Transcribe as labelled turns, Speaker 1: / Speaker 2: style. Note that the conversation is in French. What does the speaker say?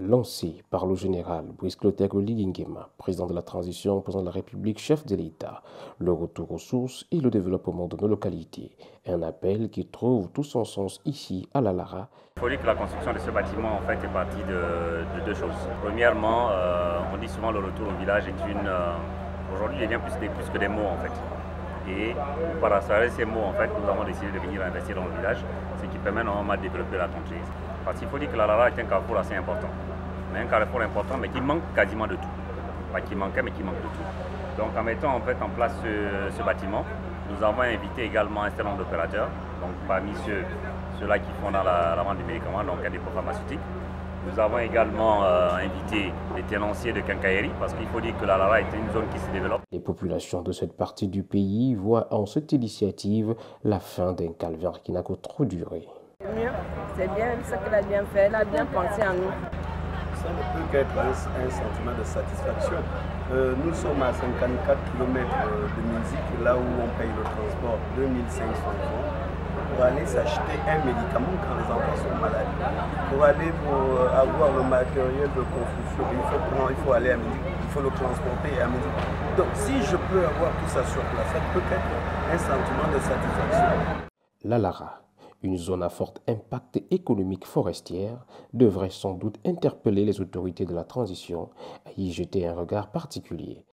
Speaker 1: lancé par le général Brice Clotaire Liguingema, président de la transition, président de la République, chef de l'État, le retour aux sources et le développement de nos localités. Un appel qui trouve tout son sens ici à la Lara.
Speaker 2: Il faut dire que la construction de ce bâtiment en fait est partie de, deux choses. Premièrement, euh, on dit souvent le retour au village est une... Euh, aujourd'hui, il bien plus, plus que des mots en fait. Et pour paraphraser ces mots, en fait, nous avons décidé de venir investir dans le village, ce qui permet normalement de développer la contrée. Parce qu'il faut dire que la Lara est un carrefour assez important. Mais un carrefour important, mais qui manque quasiment de tout. Pas qui manquait, mais qui manque de tout. Donc en mettant en, fait, en place ce, bâtiment, nous avons invité également un certain nombre d'opérateurs, donc parmi ceux, ceux-là qui font dans la, vente des médicaments, donc des pharmaceutiques, nous avons également euh, invité les tenanciers de quincaillerie parce qu'il faut dire que la Lara est une zone qui se développe.
Speaker 1: Les populations de cette partie du pays voient en cette initiative la fin d'un calvaire qui n'a que trop duré.
Speaker 3: C'est bien ce qu'elle a bien fait, elle a bien pensé à nous.
Speaker 4: Ça ne peut qu'être un, sentiment de satisfaction. Euh, nous sommes à 54 km euh, de musique, là où on paye le transport 2500 francs pour aller s'acheter un médicament quand les enfants sont malades. Pour aller pour euh, avoir le matériel de construction, il faut, il faut aller à midi, il faut le transporter à midi. Donc si je peux avoir tout ça sur place, ça peut être un sentiment de satisfaction.
Speaker 1: La Lara, une zone à fort impact économique forestière, devrait sans doute interpeller les autorités de la transition à y jeter un regard particulier.